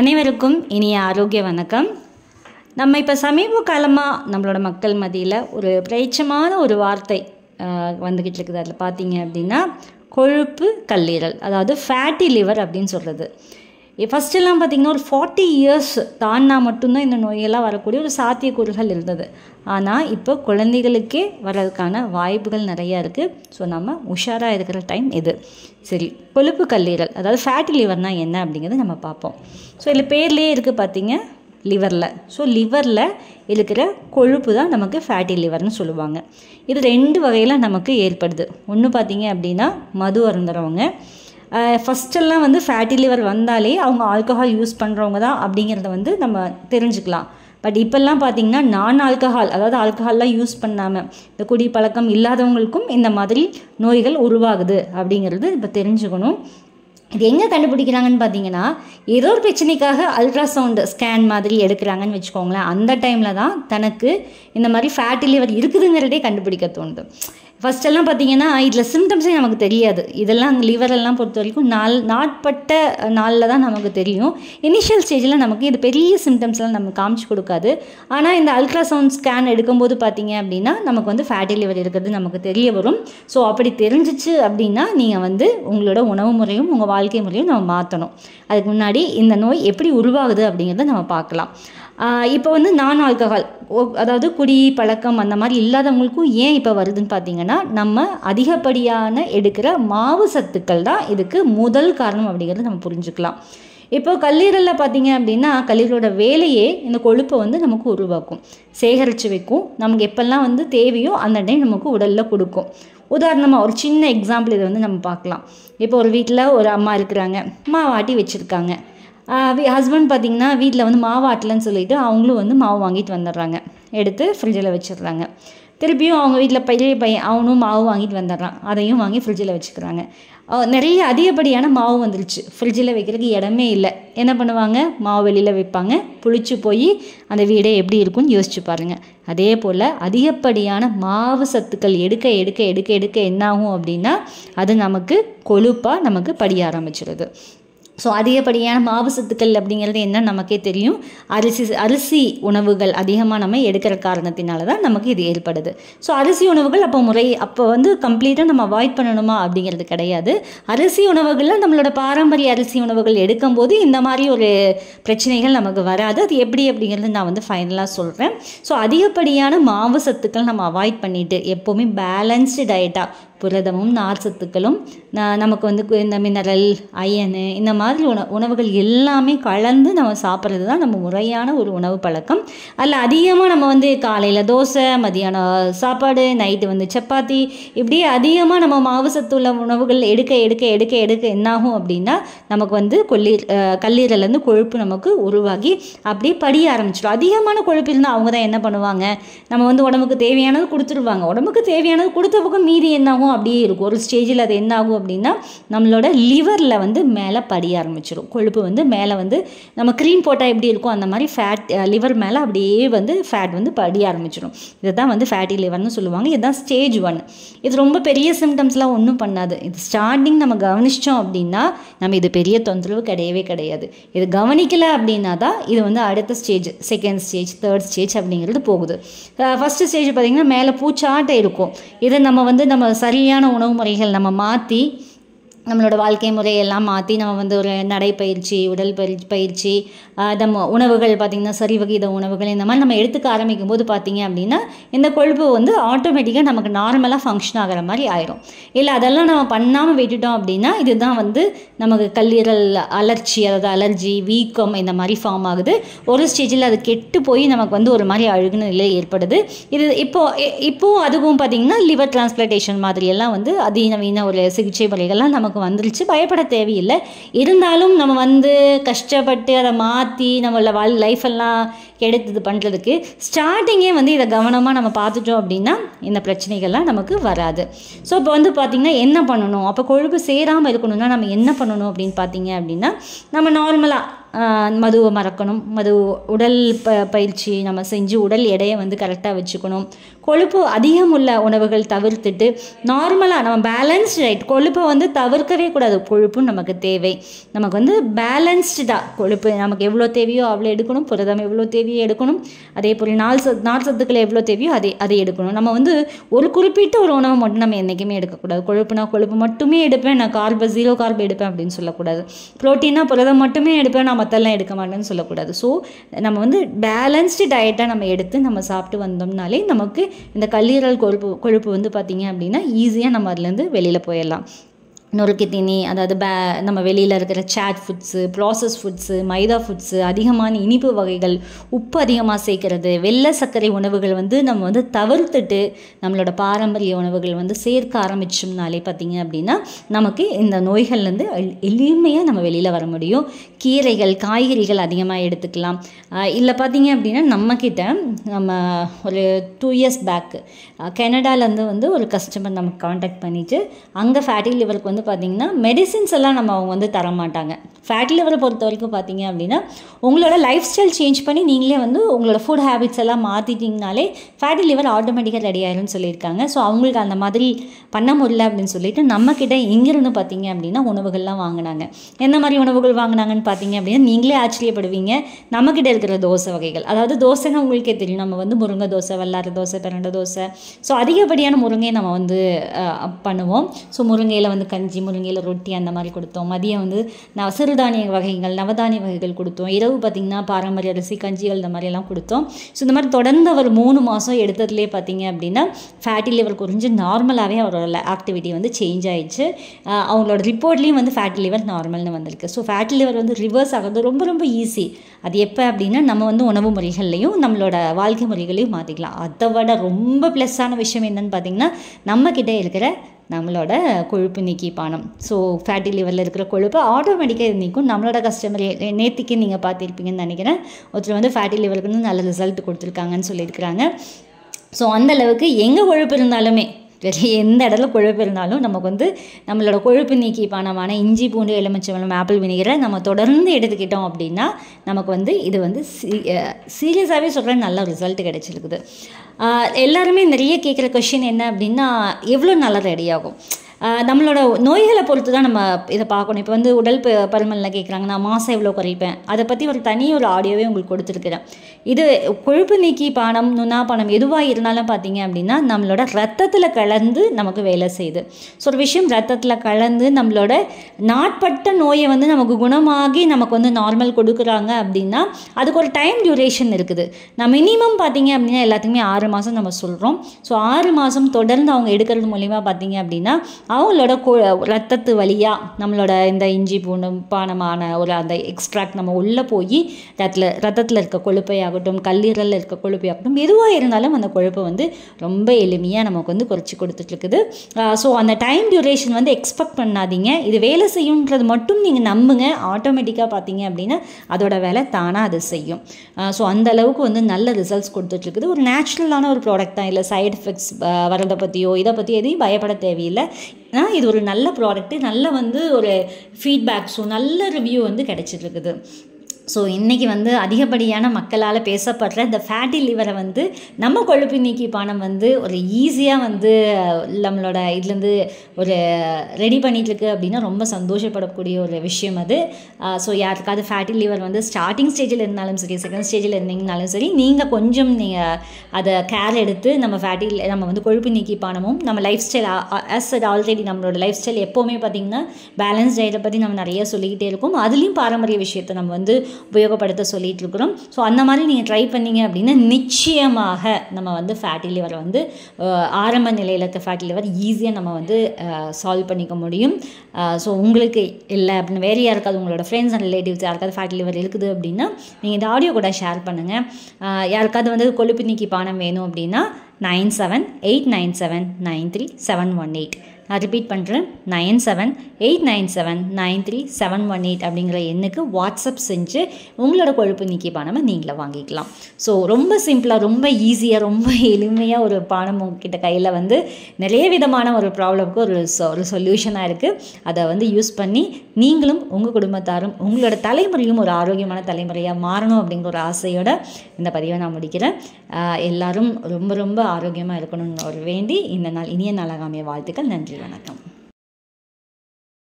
அனைவருக்கும் இனிய ஆரோக்கிய வணக்கம். நம்ம இப்போ சமீப காலமாக நம்மளோட மக்கள் மதியில் ஒரு பிரேச்சமான ஒரு வார்த்தை வந்துக்கிட்டு இருக்குது. அதில் பார்த்தீங்க அப்படின்னா கொழுப்பு கல்லீரல் அதாவது ஃபேட்டி லிவர் அப்படின்னு சொல்கிறது ஃபஸ்ட்டெல்லாம் பார்த்திங்கன்னா ஒரு ஃபார்ட்டி இயர்ஸ் தாண்டினா மட்டும்தான் இந்த நோயெல்லாம் வரக்கூடிய ஒரு சாத்தியக்கூறுகள் இருந்தது. ஆனால் இப்போ குழந்தைகளுக்கே வர்றதுக்கான வாய்ப்புகள் நிறையா இருக்குது ஸோ நம்ம உஷாராக இருக்கிற டைம் இது. சரி கொழுப்பு கல்லீரல் அதாவது ஃபேட்டி லிவர்னால் என்ன அப்படிங்கிறத நம்ம பார்ப்போம். ஸோ இதில் பேர்லேயே இருக்குது பார்த்தீங்க லிவரில் ஸோ லிவரில் இருக்கிற கொழுப்பு தான் நமக்கு ஃபேட்டி லிவர்னு சொல்லுவாங்க. இது ரெண்டு வகையில் நமக்கு ஏற்படுது. ஒன்று பார்த்திங்க அப்படின்னா மது அருந்துறவங்க ஃபஸ்ட்டெல்லாம் வந்து ஃபேட்டி லிவர் வந்தாலே அவங்க ஆல்கஹால் யூஸ் பண்ணுறவங்க தான் அப்படிங்கிறத வந்து நம்ம தெரிஞ்சுக்கலாம். பட் இப்போல்லாம் பார்த்தீங்கன்னா நான் ஆல்கஹால் அதாவது ஆல்கஹால்லாம் யூஸ் பண்ணாமல் இந்த குடி பழக்கம் இல்லாதவங்களுக்கும் இந்த மாதிரி நோய்கள் உருவாகுது அப்படிங்கிறது இப்போ தெரிஞ்சுக்கணும். இது எங்கே கண்டுபிடிக்கிறாங்கன்னு பார்த்தீங்கன்னா ஏதோ ஒரு பிரச்சனைக்காக அல்ட்ராசவுண்டு ஸ்கேன் மாதிரி எடுக்கிறாங்கன்னு வச்சுக்கோங்களேன். அந்த டைமில் தான் தனக்கு இந்த மாதிரி ஃபேட்டி லிவர் இருக்குதுங்கிறதே கண்டுபிடிக்க தோணுது. ஃபஸ்ட்டெல்லாம் பார்த்தீங்கன்னா இதில் சிம்டம்ஸே நமக்கு தெரியாது. இதெல்லாம் லிவரெல்லாம் பொறுத்த வரைக்கும் நாள் நாட்பட்ட நாளில் தான் நமக்கு தெரியும். இனிஷியல் ஸ்டேஜில் நமக்கு இது பெரிய சிம்டம்ஸ்லாம் நமக்கு காமிச்சு கொடுக்காது. ஆனால் இந்த அல்ட்ராசவுண்ட் ஸ்கேன் எடுக்கும்போது பார்த்தீங்க அப்படின்னா நமக்கு வந்து ஃபேட்டி லிவர் இருக்கிறது நமக்கு தெரிய வரும். ஸோ அப்படி தெரிஞ்சிச்சு அப்படின்னா நீங்கள் வந்து உங்களோட உணவு முறையும் உங்கள் வாழ்க்கை முறையும் நம்ம மாற்றணும் அதுக்கு முன்னாடி இந்த நோய் எப்படி உருவாகுது அப்படிங்கிறத நம்ம பார்க்கலாம். இப்போ வந்து நான் ஆல்கஹால் அதாவது குடி பழக்கம் அந்த மாதிரி இல்லாதவங்களுக்கும் ஏன் இப்போ வருதுன்னு பார்த்தீங்கன்னா நம்ம அதிகப்படியான எடுக்கிற மாவு சத்துக்கள் தான் இதுக்கு முதல் காரணம் அப்படிங்கிறத நம்ம புரிஞ்சுக்கலாம். இப்போ கல்லீரலில் பார்த்தீங்க அப்படின்னா கல்லீரலோட வேலையே இந்த கொழுப்பை வந்து நமக்கு உருவாக்கும். சேகரித்து வைக்கும். நமக்கு எப்பெல்லாம் வந்து தேவையோ அந்த டைம் நமக்கு உடலில் கொடுக்கும். உதாரணமாக ஒரு சின்ன எக்ஸாம்பிள் இதை வந்து நம்ம பார்க்கலாம். இப்போ ஒரு வீட்டில் ஒரு அம்மா இருக்கிறாங்க. மாவாட்டி வச்சுருக்காங்க. ஹஸ்பண்ட் பார்த்திங்கன்னா வீட்டில் வந்து மாவு ஆட்டலன்னு சொல்லிவிட்டு அவங்களும் வந்து மாவு வாங்கிட்டு வந்துடுறாங்க. எடுத்து ஃப்ரிட்ஜில் வச்சிடுறாங்க. திருப்பியும் அவங்க வீட்டில் பெரிய பையன் அவனும் மாவு வாங்கிட்டு வந்துடுறான். அதையும் வாங்கி ஃப்ரிட்ஜில் வச்சுக்கிறாங்க. நிறைய அதிகப்படியான மாவு வந்துருச்சு. ஃப்ரிட்ஜில் வைக்கிறதுக்கு இடமே இல்லை. என்ன பண்ணுவாங்க? மாவு வெளியில் வைப்பாங்க. புளிச்சு போய் அந்த வீடே எப்படி இருக்கும்னு யோசிச்சு பாருங்கள் அதே போல் அதிகப்படியான மாவு சத்துக்கள் எடுக்க எடுக்க எடுக்க எடுக்க என்னாகும் அப்படின்னா அது நமக்கு கொழுப்பாக நமக்கு படிய ஆரம்பிச்சிடுது ஸோ அதிகப்படியான மாவு சத்துக்கள் அப்படிங்கிறது என்ன நமக்கே தெரியும். அரிசி அரிசி உணவுகள் அதிகமாக நம்ம எடுக்கிற காரணத்தினால தான் நமக்கு இது ஏற்படுது. ஸோ அரிசி உணவுகள் அப்போ முறை அப்போ வந்து கம்ப்ளீட்டாக நம்ம அவாய்ட் பண்ணணுமா அப்படிங்கிறது கிடையாது. அரிசி உணவுகளில் நம்மளோட பாரம்பரிய அரிசி உணவுகள் எடுக்கும்போது இந்த மாதிரி ஒரு பிரச்சனைகள் நமக்கு வராது. அது எப்படி அப்படிங்கிறது நான் வந்து ஃபைனலாக சொல்கிறேன் ஸோ அதிகப்படியான மாவு சத்துக்கள் நம்ம அவாய்ட் பண்ணிவிட்டு எப்போவுமே பேலன்ஸ்டு டயட்டாக புரதமும் நார் சத்துக்களும் நமக்கு வந்து கு- இந்த மினரல் அயனு இந்த மாதிரி உண உணவுகள் எல்லாமே கலந்து நம்ம சாப்பிட்றது தான் நம்ம முறையான ஒரு உணவு பழக்கம். அதில் அதிகமாக நம்ம வந்து காலையில் தோசை மதியானம் சாப்பாடு நைட்டு வந்து சப்பாத்தி இப்படியே அதிகமாக நம்ம மாவு சத்து உள்ள உணவுகள் எடுக்க எடுக்க எடுக்க எடுக்க என்னாகும் அப்படின்னா நமக்கு வந்து கொல்லீர் கல்லீரலேருந்து கொழுப்பு நமக்கு உருவாகி அப்படியே படிய ஆரம்பிச்சிடும். அதிகமான கொழுப்பு இருந்தால் அவங்க தான் என்ன பண்ணுவாங்க? நம்ம வந்து உடம்புக்கு தேவையானது கொடுத்துருவாங்க. உடம்புக்கு தேவையானது கொடுத்த பக்கம் மீதி என்னாகும்? அப்படியே இருக்கும். ஒரு ஸ்டேஜில் அது என்ன ஆகும் அப்படின்னா நம்மளோட லிவரில் வந்து மேலே படிய ஆரம்பிச்சிடும் கொழுப்பு வந்து மேலே வந்து நம்ம க்ரீம் போட்டால் எப்படி இருக்கும்? அந்த மாதிரி ஃபேட் லிவர் மேலே அப்படியே வந்து ஃபேட் வந்து படிய ஆரம்பிச்சிடும் இதை தான் வந்து ஃபேட்டி லிவர்னு சொல்லுவாங்க. இதுதான் ஸ்டேஜ் ஒன் இது ரொம்ப பெரிய சிம்டம்ஸ்லாம் ஒன்றும் பண்ணாது. இது ஸ்டார்டிங் நம்ம கவனிச்சோம் அப்படின்னா நம்ம இது பெரிய தொந்தரவு கிடையவே கிடையாது. இது கவனிக்கலை அப்படின்னா தான் இது வந்து அடுத்த stage second stage third stage அப்படிங்கிறது போகுது. ஃபஸ்ட்டு ஸ்டேஜ் பார்த்திங்கன்னா மேலே பூச்சாட்டை இருக்கும். இதை நம்ம வந்து நம்ம சரி சரியான உணவு முறைகள் நம்ம மாற்றி நம்மளோட வாழ்க்கை முறையெல்லாம் மாற்றி நம்ம வந்து ஒரு நடைப்பயிற்சி உடல் பயிற்சி பயிற்சி நம்ம உணவுகள் பார்த்திங்கன்னா சரிவகித உணவுகள் இந்த மாதிரி நம்ம எடுத்துக்க ஆரம்பிக்கும் போது பார்த்தீங்க அப்படின்னா இந்த கொழுப்பு வந்து ஆட்டோமேட்டிக்காக நமக்கு நார்மலாக ஃபங்க்ஷன் ஆகிற மாதிரி ஆயிரும். இல்லை அதெல்லாம் நம்ம பண்ணாமல் விட்டுட்டோம் அப்படின்னா இதுதான் வந்து நமக்கு கல்லீரல் அலர்ச்சி அதாவது அலர்ஜி வீக்கம் இந்த மாதிரி ஃபார்ம் ஆகுது. ஒரு ஸ்டேஜில் அது கெட்டு போய் நமக்கு வந்து ஒரு மாதிரி அழுகுன நிலை ஏற்படுது. இது இப்போ இப்போது அதுவும் பார்த்தீங்கன்னா லிவர் டிரான்ஸ்பிளான்டேஷன் மாதிரியெல்லாம் வந்து அதிநவீன ஒரு சிகிச்சை முறைகள்லாம் நமக்கு வந்துருச்சு. பயப்பட தேவையில்லை. இருந்தாலும் நம்ம வந்து கஷ்டப்பட்டு அதை மாற்றி நம்மள வாழ் லைஃப் எடுத்தது இது பண்ணுறதுக்கு ஸ்டார்டிங்கே வந்து இதை கவனமாக நம்ம பார்த்துட்டோம் அப்படின்னா இந்த பிரச்சனைகள்லாம் நமக்கு வராது. ஸோ இப்போ வந்து பார்த்திங்கன்னா என்ன பண்ணணும்? அப்போ கொழுப்பு சேராமல் இருக்கணும்னா நம்ம என்ன பண்ணணும் அப்படின்னு பார்த்தீங்க அப்படின்னா நம்ம நார்மலாக மதுவை மறக்கணும். மது உடல் ப பயிற்சி நம்ம செஞ்சு உடல் எடையை வந்து கரெக்டாக வச்சுக்கணும். கொழுப்பு அதிகம் உள்ள உணவுகள் தவிர்த்துட்டு நார்மலாக நம்ம பேலன்ஸ்டு ரைட் கொழுப்பை வந்து தவிர்க்கவே கூடாது. கொழுப்பும் நமக்கு தேவை. நமக்கு வந்து பேலன்ஸ்டாக கொழுப்பு நமக்கு எவ்வளோ தேவையோ அவ்வளோ எடுக்கணும் புரதம் எவ்வளோ தேவையோ எடுக்கணும். அதே போல் நாள் சத் நாள் சத்துக்கள் எவ்வளோ தேவையோ அதை அதை எடுக்கணும். நம்ம வந்து ஒரு குறிப்பிட்ட ஒரு உணவை மட்டும் நம்ம என்றைக்குமே எடுக்கக்கூடாது. கொழுப்புனா கொழுப்பு மட்டுமே எடுப்பேன். நான் கார்பு ஜீரோ கார்பு எடுப்பேன் அப்படின்னு சொல்லக்கூடாது. ப்ரோட்டீனாக புரதம் மட்டுமே எடுப்பேன். நான் மற்றெல்லாம் எடுக்க மாட்டேன்னு சொல்லக்கூடாது. ஸோ நம்ம வந்து பேலன்ஸ்டு டயட்டாக நம்ம எடுத்து நம்ம சாப்பிட்டு வந்தோம்னாலே நமக்கு இந்த கல்லீரல் கொழுப்பு கொழுப்பு வந்து பார்த்திங்க அப்படின்னா ஈஸியாக நம்ம அதுலேருந்து வெளியில் போயிடலாம். நொறுக்கித்தீனி தீனி அதாவது பே நம்ம வெளியில் இருக்கிற chat foods process foods maida foods அதிகமான இனிப்பு வகைகள் உப்பு அதிகமாக சேர்க்கறது வெள்ளை சர்க்கரை உணவுகள் வந்து நம்ம வந்து தவிர்த்துட்டு நம்மளோட பாரம்பரிய உணவுகள் வந்து சேர்க்க ஆரம்பிச்சோம்னாலே பார்த்திங்க அப்படின்னா நமக்கு இந்த நோய்கள்லேருந்து எளிமையாக நம்ம வெளியில் வர முடியும். கீரைகள் காய்கறிகள் அதிகமாக எடுத்துக்கலாம். இல்லை பார்த்திங்க அப்படின்னா நம்மக்கிட்ட நம்ம ஒரு டூ இயர்ஸ் பேக்கு கனடாலேருந்து வந்து ஒரு கஸ்டமர் நமக்கு காண்டாக்ட் பண்ணிவிட்டு அங்கே ஃபேட்டி லிவருக்கு வந்து பார்த்திங்கன்னா மெடிசின்ஸ் எல்லாம் நம்ம அவங்க வந்து தரமாட்டாங்க. ஃபேட் லிவரை பொறுத்த வரைக்கும் பார்த்தீங்க அப்படின்னா உங்களோட லைஃப் ஸ்டைல் சேஞ்ச் பண்ணி நீங்களே வந்து உங்களோட ஃபுட் ஹேபிட்ஸ் எல்லாம் மாற்றிட்டிங்கனாலே ஃபேட்டி லிவர் ஆட்டோமேட்டிக்காக ரெடி ஆயிரும்னு சொல்லியிருக்காங்க. ஸோ அவங்களுக்கு அந்த மாதிரி பண்ண முடியல அப்படின்னு சொல்லிட்டு நம்மக்கிட்ட இங்கிருந்து பார்த்தீங்க அப்படின்னா உணவுகள்லாம் வாங்கினாங்க. என்ன மாதிரி உணவுகள் வாங்கினாங்கன்னு பார்த்தீங்க அப்படின்னா நீங்களே ஆச்சரியப்படுவீங்க. நம்மக்கிட்ட இருக்கிற தோசை வகைகள். அதாவது தோசைன்னா உங்களுக்கே தெரியும். நம்ம வந்து முருங்கை தோசை வல்லார தோசை பிரண்டை தோசை. ஸோ அதிகப்படியான முருங்கையை நம்ம வந்து பண்ணுவோம். ஸோ முருங்கையில் வந்து கஞ்சி முருங்கையில் ரொட்டி அந்த மாதிரி கொடுத்தோம். மதியம் வந்து நான் சிறுதானிய வகைகள் நவதானிய வகைகள் கொடுத்தோம். இரவு பார்த்திங்கன்னா பாரம்பரிய அரிசி கஞ்சிகள் இந்த மாதிரிலாம் கொடுத்தோம். ஸோ இந்த மாதிரி தொடர்ந்து அவர் மூணு மாதம் எடுத்ததுலேயே பார்த்தீங்க அப்படின்னா ஃபேட்டி லிவர் குறைஞ்சு நார்மலாகவே அவரோட ஆக்டிவிட்டி வந்து சேஞ்ச் ஆயிடுச்சு. அவங்களோட ரிப்போர்ட்லேயும் வந்து ஃபேட்டி லிவர் நார்மல்னு வந்திருக்கு. ஸோ ஃபேட்டி லிவர் வந்து ரிவர்ஸ் ஆகிறது ரொம்ப ரொம்ப ஈஸி அது எப்போ அப்படின்னா நம்ம வந்து உணவு முறைகள்லையும் நம்மளோட வாழ்க்கை முறைகளையும் மாற்றிக்கலாம் அதை விட ரொம்ப ப்ளஸ்ஸான விஷயம் என்னன்னு பார்த்தீங்கன்னா நம்மக்கிட்ட இருக்கிற நம்மளோட கொழுப்பு நீக்கி பானம். ஸோ ஃபேட்டி லிவரில் இருக்கிற கொழுப்பு ஆட்டோமேட்டிக்காக இது நீக்கும். நம்மளோட கஸ்டமர் நேற்றுக்கு நீங்கள் பார்த்துருப்பீங்கன்னு நினைக்கிறேன். ஒருத்தர் வந்து ஃபேட்டி லிவருக்கு வந்து நல்ல ரிசல்ட் கொடுத்துருக்காங்கன்னு சொல்லியிருக்கிறாங்க. ஸோ அந்தளவுக்கு எங்கே கொழுப்பு இருந்தாலுமே சரி எந்த இடத்துல கொழுப்பு இருந்தாலும் நமக்கு வந்து நம்மளோட கொழுப்பு நீக்கி பானமான இஞ்சி பூண்டு எலுமிச்சம்பழம் ஆப்பிள் வினிகரை நம்ம தொடர்ந்து எடுத்துக்கிட்டோம் அப்படின்னா நமக்கு வந்து இது வந்து சீரியஸாகவே சொல்கிறேன் நல்ல ரிசல்ட் கிடச்சிருக்குது. எல்லாருமே நிறைய கேட்குற கொஷின் என்ன அப்படின்னா எவ்வளோ நல்லா ரெடி ஆகும்? நம்மளோட நோய்களை பொறுத்து தான் நம்ம இதை பார்க்கணும். இப்போ வந்து உடல் பருமனில் கேட்குறாங்க நான் மாதம் எவ்வளோ குறைப்பேன்? அதை பற்றி ஒரு தனி ஒரு ஆடியோவே உங்களுக்கு கொடுத்துருக்குறேன். இது கொழுப்பு நீக்கி பானம் நுண்ணா பானம் எதுவாக இருந்தாலும் பார்த்தீங்க அப்படின்னா நம்மளோட ரத்தத்தில் கலந்து நமக்கு வேலை செய்யுது. ஸோ ஒரு விஷயம் ரத்தத்தில் கலந்து நம்மளோட நாட்பட்ட நோயை வந்து நமக்கு குணமாகி நமக்கு வந்து நார்மல் கொடுக்குறாங்க அப்படின்னா அதுக்கு ஒரு டைம் டியூரேஷன் இருக்குது. நான் மினிமம் பார்த்தீங்க அப்படின்னா எல்லாத்துக்குமே ஆறு மாதம் நம்ம சொல்கிறோம் ஸோ ஆறு மாதம் தொடர்ந்து அவங்க எடுக்கிறது மூலிமா பார்த்தீங்க அப்படின்னா அவங்களோட கொ ரத்தத்து வழியாக நம்மளோட இந்த இஞ்சி பூண்டு பானமான ஒரு அந்த எக்ஸ்ட்ராக்ட் நம்ம உள்ளே போய் ரத்தில் ரத்தத்தில் இருக்க கொழுப்பையாகட்டும் கல்லீரலில் இருக்க கொழுப்பையாகட்டும் எதுவாக இருந்தாலும் அந்த கொழுப்பை வந்து ரொம்ப எளிமையாக நமக்கு வந்து குறைச்சி கொடுத்துட்ருக்குது. ஸோ அந்த டைம் டியூரேஷன் வந்து எக்ஸ்பெக்ட் பண்ணாதீங்க. இது வேலை செய்யுன்றது மட்டும் நீங்கள் நம்புங்க. ஆட்டோமேட்டிக்காக பார்த்தீங்க அப்படின்னா அதோட வேலை தானாக அது செய்யும். ஸோ அந்த அளவுக்கு வந்து நல்ல ரிசல்ட்ஸ் கொடுத்துட்ருக்குது. ஒரு நேச்சுரலான ஒரு ப்ராடக்ட் தான். இல்லை சைடு எஃபெக்ட்ஸ் வரதை பற்றியோ இதை பற்றி எதையும் பயப்பட தேவையில்லை. இது ஒரு நல்ல ப்ராடக்ட்டு நல்ல வந்து ஒரு ஃபீட்பேக்ஸும் நல்ல ரிவ்யூ வந்து கிடச்சிட்ருக்குது ஸோ இன்றைக்கி வந்து அதிகப்படியான மக்களால் பேசப்படுற இந்த ஃபேட்டி லிவரை வந்து நம்ம கொழுப்பு நீக்கி பானம் வந்து ஒரு ஈஸியாக வந்து நம்மளோட இதுலேருந்து ஒரு ரெடி பண்ணிகிட்ருக்கு அப்படின்னா ரொம்ப சந்தோஷப்படக்கூடிய ஒரு விஷயம் அது. ஸோ யாருக்காவது ஃபேட்டி லிவர் வந்து ஸ்டார்டிங் ஸ்டேஜில் இருந்தாலும் சரி செகண்ட் ஸ்டேஜில் இருந்தீங்கனாலும் சரி நீங்கள் கொஞ்சம் நீங்கள் அதை கேர் எடுத்து நம்ம ஃபேட்டி நம்ம வந்து கொழுப்பு நீக்கி பானமும் நம்ம லைஃப் ஸ்டைல் ஆஸ் ஆல்ரெடி நம்மளோட லைஃப் ஸ்டைல் எப்போவுமே பார்த்திங்கன்னா பேலன்ஸ் டயட்டை பற்றி நம்ம நிறைய சொல்லிக்கிட்டே இருக்கும். அதுலேயும் பாரம்பரிய விஷயத்தை நம்ம வந்து உபயோகப்படுத்த சொல்லிகிட்டு இருக்கிறோம் ஸோ அந்த மாதிரி நீங்கள் ட்ரை பண்ணீங்க அப்படின்னா நிச்சயமாக நம்ம வந்து ஃபேட்டி லிவர் வந்து ஆரம்ப நிலையில் இருக்க ஃபேட்டி லிவர் ஈஸியாக நம்ம வந்து சால்வ் பண்ணிக்க முடியும். ஸோ உங்களுக்கு இல்லை அப்படின்னு வேறு யாருக்காவது உங்களோட ஃப்ரெண்ட்ஸ் அண்ட் ரிலேட்டிவ்ஸ் யாருக்காவது ஃபேட்டி லிவர் இருக்குது அப்படின்னா நீங்கள் இந்த ஆடியோ கூட ஷேர் பண்ணுங்கள் யாருக்காவது வந்து கொழுப்பு நீக்கி பானம் வேணும் அப்படின்னா nine seven eight nine seven nine three seven one eight நான் ரிப்பீட் பண்ணுறேன் nine seven eight nine seven nine three seven one eight அப்படிங்கிற எண்ணுக்கு வாட்ஸ்அப் செஞ்சு உங்களோட கொழுப்பு நீக்கி பணமை நீங்களே வாங்கிக்கலாம். ஸோ ரொம்ப சிம்பிளாக ரொம்ப ஈஸியாக ரொம்ப எளிமையாக ஒரு பானம் உங்ககிட்ட கையில் வந்து நிறைய விதமான ஒரு ப்ராப்ளம்க்கு ஒரு சொ ஒரு சொல்யூஷனாக இருக்குது அதை வந்து யூஸ் பண்ணி நீங்களும் உங்கள் குடும்பத்தாரும் உங்களோட தலைமுறையும் ஒரு ஆரோக்கியமான தலைமுறையாக மாறணும் அப்படிங்கிற ஒரு ஆசையோட இந்த பதிவை நான் முடிக்கிறேன். எல்லாரும் ரொம்ப ரொம்ப ஆரோக்கியமாக இருக்கணும்னு ஒரு வேண்டி இந்த நாள் இனிய நாளாகாமிய வாழ்த்துக்கள். நன்றி. வணக்கம்.